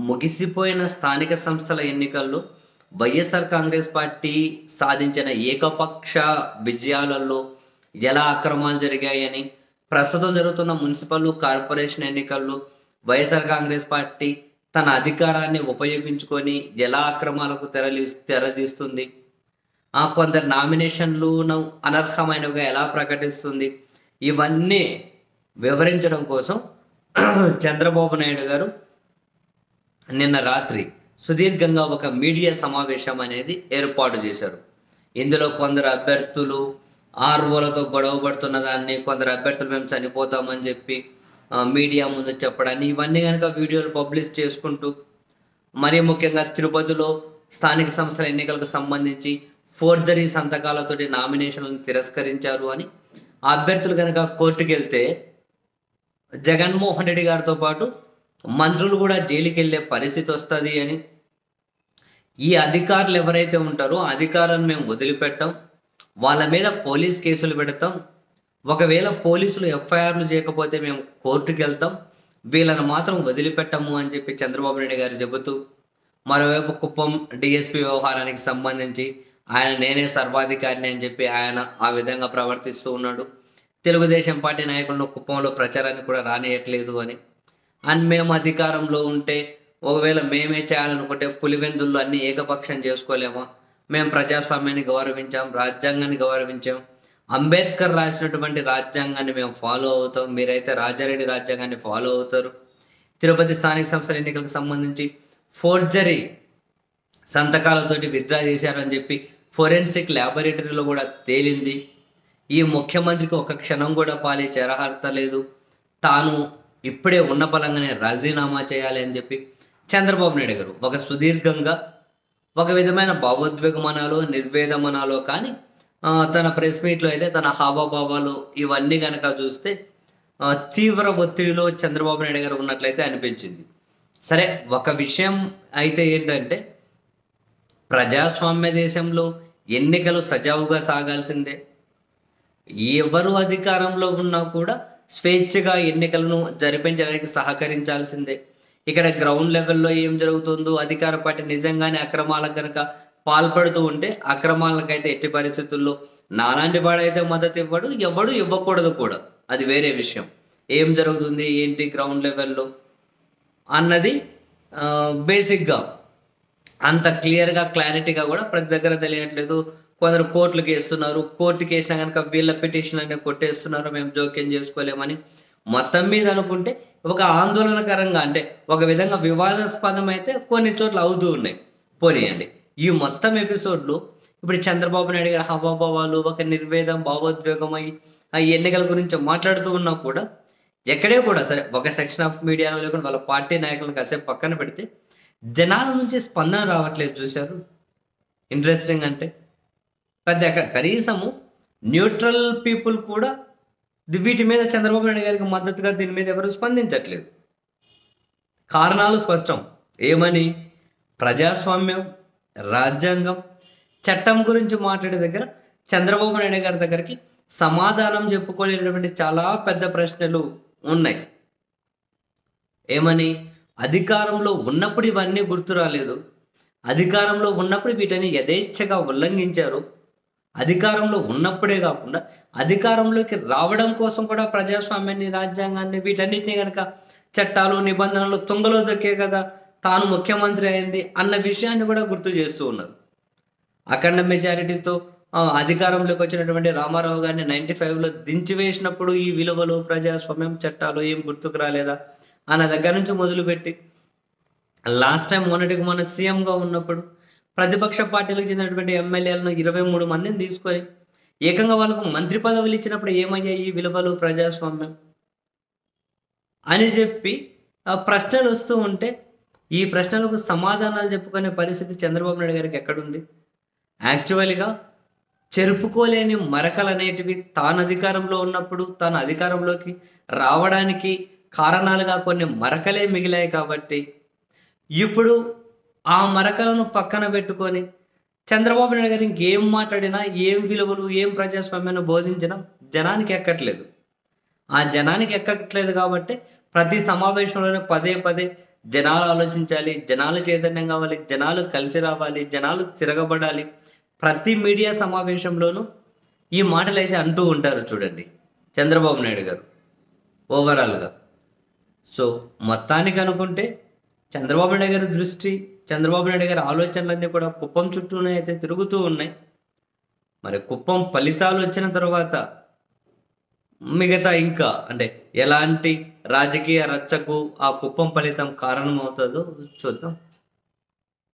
ముగిసిపోయిన స్థానిక సంస్థల ఎన్నికల్లో వైఎస్ఆర్ కాంగ్రెస్ పార్టీ సాధించిన ఏకపక్ష విజయాలలో ఎలా అక్రమాలు జరిగాయని ప్రస్తుతం జరుగుతున్న మున్సిపల్ కార్పొరేషన్ ఎన్నికల్లో వైఎస్ఆర్ కాంగ్రెస్ పార్టీ తన అధికారాన్ని ఉపయోగించుకొని ఎలా అక్రమాలకు తెరలి తెరదీస్తుంది ఆ కొందరు నామినేషన్లును అనర్హమైనవిగా ఎలా ప్రకటిస్తుంది ఇవన్నీ వివరించడం కోసం చంద్రబాబు నాయుడు గారు నిన్న రాత్రి సుదీర్ఘంగా ఒక మీడియా సమావేశం అనేది ఏర్పాటు చేశారు. ఇందులో కొందరు అభ్యర్థులు ఆర్ఓలతో గొడవ పడుతున్న దాన్ని కొందరు అభ్యర్థులు మేము చనిపోతామని చెప్పి మీడియా ముందు చెప్పడాన్ని ఇవన్నీ కనుక వీడియోలు పబ్లిష్ చేసుకుంటూ మరీ ముఖ్యంగా తిరుపతిలో స్థానిక సంస్థల ఎన్నికలకు సంబంధించి ఫోర్జరీ సంతకాలతోటి నామినేషన్లను తిరస్కరించారు అని అభ్యర్థులు కనుక కోర్టుకు వెళ్తే జగన్మోహన్ రెడ్డి గారితో పాటు మంత్రులు కూడా జైలుకి వెళ్ళే పరిస్థితి వస్తుంది అని. ఈ అధికారులు ఎవరైతే ఉంటారో అధికారాన్ని అధికారులను మేము వదిలిపెట్టాం. వాళ్ళ మీద పోలీస్ కేసులు పెడతాం. ఒకవేళ పోలీసులు ఎఫ్ఐఆర్లు చేయకపోతే మేము కోర్టుకి వెళ్తాం వీళ్ళని మాత్రం వదిలిపెట్టము అని చెప్పి చంద్రబాబు నాయుడు గారు చెబుతూ మరోవైపు కుప్పం డిఎస్పి వ్యవహారానికి సంబంధించి ఆయన నేనే సర్వాధికారిని అని చెప్పి ఆయన ఆ విధంగా ప్రవర్తిస్తూ ఉన్నాడు. తెలుగుదేశం పార్టీ నాయకులను కుప్పంలో ప్రచారాన్ని కూడా రానియట్లేదు అని. అండ్ మేము అధికారంలో ఉంటే ఒకవేళ మేమే చేయాలనుకుంటే పులివెందుల్లో అన్ని ఏకపక్షం చేసుకోలేము. మేము ప్రజాస్వామ్యాన్ని గౌరవించాం రాజ్యాంగాన్ని గౌరవించాం. అంబేద్కర్ రాసినటువంటి రాజ్యాంగాన్ని మేము ఫాలో అవుతాం. మీరైతే రాజారెడ్డి రాజ్యాంగాన్ని ఫాలో అవుతారు. తిరుపతి స్థానిక సంస్థల ఎన్నికలకు సంబంధించి ఫోర్జరీ సంతకాలతోటి విత్డ్రా చేశారని చెప్పి ఫోరెన్సిక్ ల్యాబొరేటరీలో కూడా తేలింది. ఈ ముఖ్యమంత్రికి ఒక క్షణం కూడా పాలించే అర్హత లేదు. తాను ఇప్పుడే ఉన్న పలంగానే రాజీనామా చేయాలి అని చెప్పి చంద్రబాబు నాయుడు గారు ఒక సుదీర్ఘంగా ఒక విధమైన భావోద్వేగమనాలో నిర్వేదమనాలో కానీ తన ప్రెస్ మీట్లో అయితే తన హావభావాలు ఇవన్నీ కనుక చూస్తే తీవ్ర ఒత్తిడిలో చంద్రబాబు నాయుడు గారు ఉన్నట్లయితే అనిపించింది. సరే ఒక విషయం అయితే ఏంటంటే ప్రజాస్వామ్య దేశంలో ఎన్నికలు సజావుగా సాగాల్సిందే. ఎవరు అధికారంలో ఉన్నా కూడా స్వేచ్ఛగా ఎన్నికలను జరిపించడానికి సహకరించాల్సిందే. ఇక్కడ గ్రౌండ్ లెవెల్లో ఏం జరుగుతుందో అధికార పార్టీ నిజంగానే అక్రమాలకు కనుక పాల్పడుతూ ఉంటే అక్రమాలకైతే ఎట్టి పరిస్థితుల్లో నాలాంటి వాడైతే మద్దతు ఇవ్వడు ఎవడు ఇవ్వకూడదు కూడా. అది వేరే విషయం. ఏం జరుగుతుంది ఏంటి గ్రౌండ్ లెవెల్లో అన్నది బేసిక్గా అంత క్లియర్గా క్లారిటీగా కూడా ప్రతి దగ్గర తెలియట్లేదు. కొందరు కోర్టులకు వేస్తున్నారు. కోర్టుకి వేసినా కనుక వీళ్ళ పిటిషన్ అనేది కొట్టేస్తున్నారు. మేము జోక్యం చేసుకోలేమని మొత్తం మీద అనుకుంటే ఒక ఆందోళనకరంగా అంటే ఒక విధంగా వివాదాస్పదం అయితే కొన్ని చోట్ల అవుతూ ఉన్నాయి. పోనీయండి. ఈ మొత్తం ఎపిసోడ్లో ఇప్పుడు చంద్రబాబు నాయుడు గారి హావభావాలు ఒక నిర్వేదం భావోద్వేగమై ఆ ఎన్నికల గురించి మాట్లాడుతూ ఉన్నా కూడా ఎక్కడే కూడా సరే ఒక సెక్షన్ ఆఫ్ మీడియాలో లేకుండా వాళ్ళ పార్టీ నాయకులను కాసేపు పక్కన పెడితే జనాల నుంచి స్పందన రావట్లేదు చూశారు. ఇంట్రెస్టింగ్ అంటే పెద్ద ఎక్కడ? కనీసము న్యూట్రల్ పీపుల్ కూడా వీటి మీద చంద్రబాబు నాయుడు గారికి మద్దతుగా దీని మీద ఎవరు స్పందించట్లేదు. కారణాలు స్పష్టం. ఏమని? ప్రజాస్వామ్యం రాజ్యాంగం చట్టం గురించి మాట్లాడే దగ్గర చంద్రబాబు నాయుడు గారి దగ్గరికి సమాధానం చెప్పుకోలేనటువంటి చాలా పెద్ద ప్రశ్నలు ఉన్నాయి. ఏమని? అధికారంలో ఉన్నప్పుడు ఇవన్నీ గుర్తు రాలేదు. అధికారంలో ఉన్నప్పుడు వీటిని యథేచ్ఛగా ఉల్లంఘించారు. అధికారంలో ఉన్నప్పుడే కాకుండా అధికారంలోకి రావడం కోసం కూడా ప్రజాస్వామ్యాన్ని రాజ్యాంగాన్ని వీటన్నిటిని కనుక చట్టాలు నిబంధనలు తుంగలో దక్కే కదా తాను ముఖ్యమంత్రి అయింది అన్న విషయాన్ని కూడా గుర్తు చేస్తూ ఉన్నారు. అఖండ మెజారిటీతో అధికారంలోకి వచ్చినటువంటి రామారావు గారిని నైన్టీ ఫైవ్లో దించివేసినప్పుడు ఈ విలువలు ప్రజాస్వామ్యం చట్టాలు ఏం గుర్తుకు రాలేదా అన్న దగ్గర నుంచి మొదలుపెట్టి లాస్ట్ టైం మొన్నటికి మొన్న సీఎంగా ఉన్నప్పుడు ప్రతిపక్ష పార్టీలకు చెందినటువంటి ఎమ్మెల్యేలను ఇరవై మూడు మందిని తీసుకొని ఏకంగా వాళ్ళకు మంత్రి పదవులు ఇచ్చినప్పుడు ఏమయ్యాయి విలువలు ప్రజాస్వామ్యం? అని చెప్పి ప్రశ్నలు వస్తూ ఉంటే ఈ ప్రశ్నలకు సమాధానాలు చెప్పుకునే పరిస్థితి చంద్రబాబు నాయుడు గారికి ఎక్కడుంది? యాక్చువల్గా చెరుపుకోలేని మరకలు అనేటివి తాను అధికారంలో ఉన్నప్పుడు తాను అధికారంలోకి రావడానికి కారణాలుగా కొన్ని మరకలే మిగిలాయి కాబట్టి ఇప్పుడు ఆ మరకలను పక్కన పెట్టుకొని చంద్రబాబు నాయుడు గారు ఇంకేం మాట్లాడినా ఏం విలువలు ఏం ప్రజాస్వామ్యాన్ని బోధించినా జనానికి ఎక్కట్లేదు. ఆ జనానికి ఎక్కట్లేదు కాబట్టి ప్రతి సమావేశంలోనే పదే పదే జనాలు ఆలోచించాలి జనాలు చైతన్యం కావాలి జనాలు కలిసి రావాలి జనాలు తిరగబడాలి. ప్రతి మీడియా సమావేశంలోనూ ఈ మాటలు అయితే అంటూ ఉంటారు చూడండి చంద్రబాబు నాయుడు గారు ఓవరాల్గా సో మొత్తానికి అనుకుంటే చంద్రబాబు నాయుడు గారి దృష్టి చంద్రబాబు నాయుడు గారి ఆలోచనలన్నీ కూడా కుప్పం చుట్టూనే అయితే తిరుగుతూ ఉన్నాయి. మరి కుప్పం ఫలితాలు వచ్చిన తర్వాత మిగతా ఇంకా అంటే ఎలాంటి రాజకీయ రచ్చకు ఆ కుప్పం ఫలితం కారణమవుతుందో చూద్దాం.